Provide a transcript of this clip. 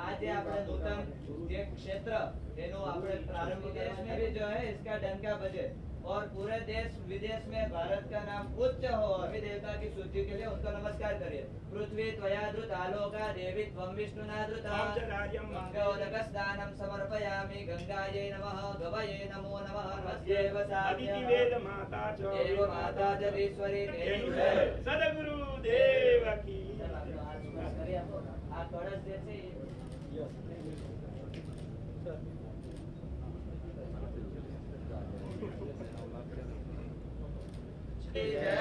આજે આપણે નૂતન જે क्षेत्र એનો આપણે प्रारंभ देश में भी जो है इसका डंका बजे और पूरे देश विदेश में भारत का नाम उच्च हो अभी देवता की सूची के लिए उनको नमस्कार करिए पृथ्वी त्वयादृत आलोका देवी त्वं विष्णुनादृता पांचराज्यं गंगोदक स्नानं समर्पयामि गंगायै नमः गवये नमो नमः नमस्येव अदिति वेद माता च देव माता जगदीश्वरी देवी है सदगुरु देव की આ કળશ જે છે Amen.